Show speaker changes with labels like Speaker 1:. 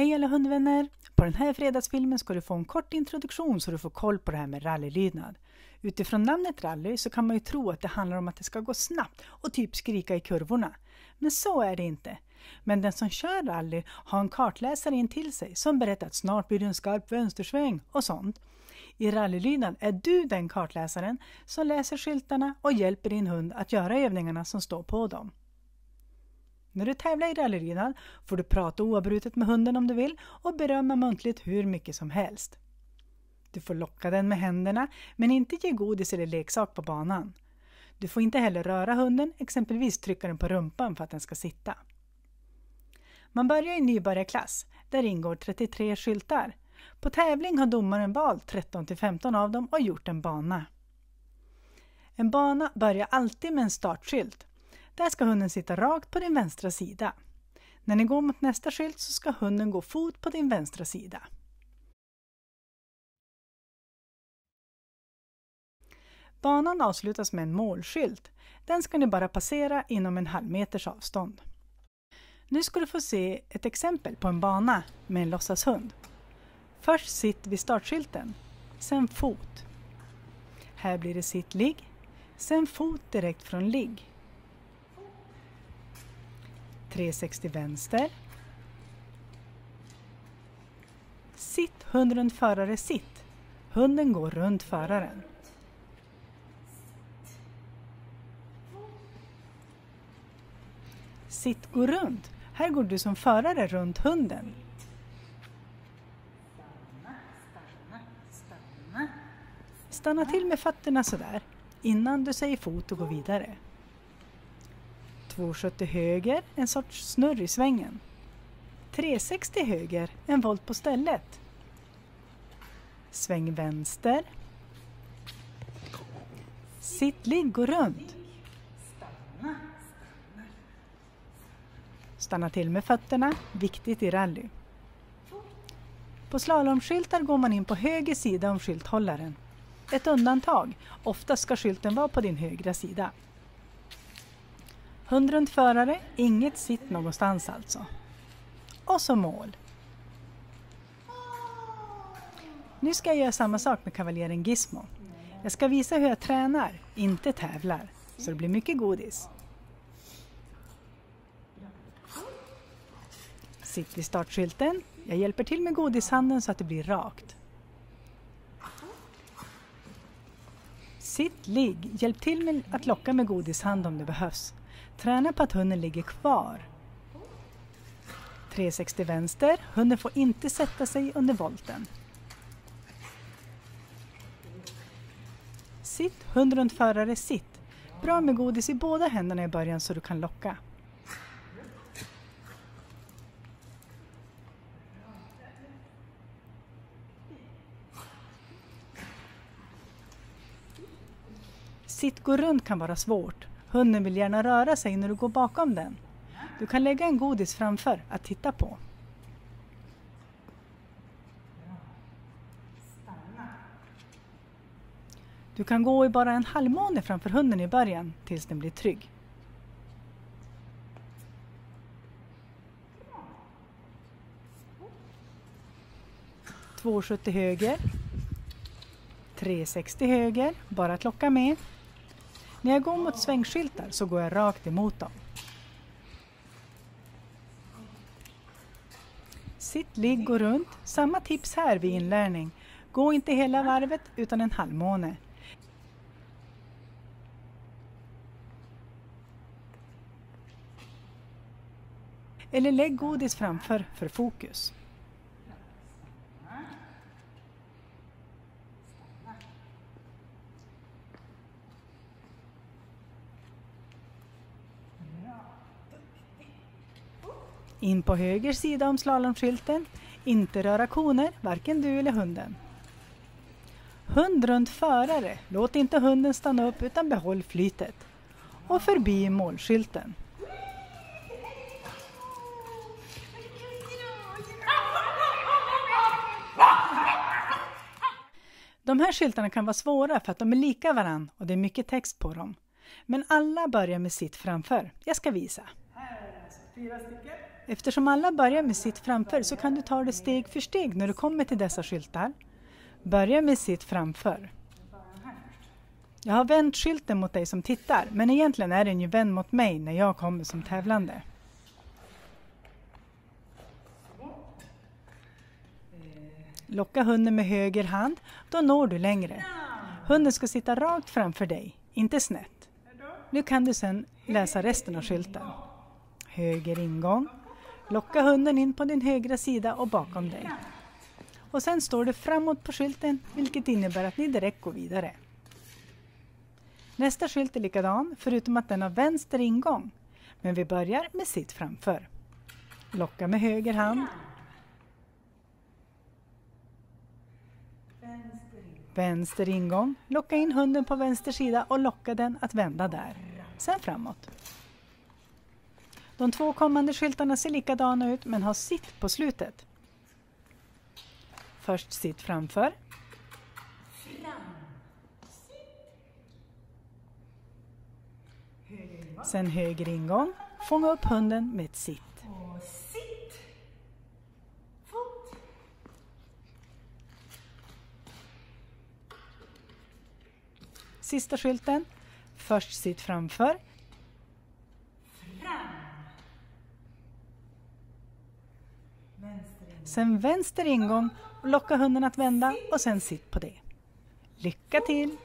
Speaker 1: Hej alla hundvänner! På den här fredagsfilmen ska du få en kort introduktion så du får koll på det här med rallylydnad. Utifrån namnet rally så kan man ju tro att det handlar om att det ska gå snabbt och typ skrika i kurvorna. Men så är det inte. Men den som kör rally har en kartläsare in till sig som berättar att snart blir det en skarp vänstersväng och sånt. I rallylydnad är du den kartläsaren som läser skyltarna och hjälper din hund att göra övningarna som står på dem. När du tävlar i Rallyridan får du prata oavbrutet med hunden om du vill och berömma muntligt hur mycket som helst. Du får locka den med händerna men inte ge godis eller leksak på banan. Du får inte heller röra hunden, exempelvis trycka den på rumpan för att den ska sitta. Man börjar i nybörjarklass. Där ingår 33 skyltar. På tävling har domaren valt 13 15 av dem och gjort en bana. En bana börjar alltid med en startskylt. Där ska hunden sitta rakt på din vänstra sida. När ni går mot nästa skylt så ska hunden gå fot på din vänstra sida. Banan avslutas med en målskylt. Den ska ni bara passera inom en halv meters avstånd. Nu ska du få se ett exempel på en bana med en låtsashund. Först sitt vid startskylten, sen fot. Här blir det sitt-ligg, sen fot direkt från ligg. 360 vänster. Sitt hund runt förare sitt. Hunden går runt föraren. Sitt gå runt. Här går du som förare runt hunden. Stanna till med fötterna sådär innan du säger fot och går vidare. 270 höger, en sorts snurr i svängen. 360 höger, en volt på stället. Sväng vänster. Sitt, ligg och runt. Stanna till med fötterna, viktigt i rally. På slalomskyltar går man in på höger sida om skylthållaren. Ett undantag, oftast ska skylten vara på din högra sida. Hund runt förare, inget sitt någonstans alltså. Och så mål. Nu ska jag göra samma sak med kavaljeren Gizmo. Jag ska visa hur jag tränar, inte tävlar. Så det blir mycket godis. Sitt vid startskylten. Jag hjälper till med godishanden så att det blir rakt. Sitt, ligg. Hjälp till med att locka med godishand om det behövs. Träna på att hunden ligger kvar. 360 vänster. Hunden får inte sätta sig under volten. Sitt, hund runt förare, sitt. Bra med godis i båda händerna i början så du kan locka. Sitt gå runt kan vara svårt. Hunden vill gärna röra sig när du går bakom den. Du kan lägga en godis framför att titta på. Du kan gå i bara en halvmåne framför hunden i början tills den blir trygg. Två höger. 360 höger, bara att locka med. När jag går mot svängskyltar så går jag rakt emot dem. Sitt, ligg och runt. Samma tips här vid inlärning. Gå inte hela varvet utan en halvmåne. Eller lägg godis framför för fokus. In på höger sida om slalomskylten. Inte röra koner, varken du eller hunden. Hund runt förare. Låt inte hunden stanna upp utan behåll flytet. Och förbi målskylten. De här skyltarna kan vara svåra för att de är lika varann och det är mycket text på dem. Men alla börjar med sitt framför. Jag ska visa.
Speaker 2: Här är alltså fyra stycken.
Speaker 1: Eftersom alla börjar med sitt framför så kan du ta det steg för steg när du kommer till dessa skyltar. Börja med sitt framför. Jag har vänt skylten mot dig som tittar, men egentligen är den ju vänd mot mig när jag kommer som tävlande. Locka hunden med höger hand, då når du längre. Hunden ska sitta rakt framför dig, inte snett. Nu kan du sedan läsa resten av skylten. Höger ingång. Locka hunden in på din högra sida och bakom dig. Och sen står det framåt på skylten, vilket innebär att ni direkt går vidare. Nästa skylt är likadan, förutom att den har vänster ingång. Men vi börjar med sitt framför. Locka med höger hand. Vänster ingång. Locka in hunden på vänster sida och locka den att vända där. Sen framåt. De två kommande skyltarna ser likadana ut men har sitt på slutet. Först sitt framför. Sen höger ingång. Fånga upp hunden med ett sitt. Sista skylten. Först sitt framför. Sen vänster ingång och locka hunden att vända och sen sitt på det. Lycka till!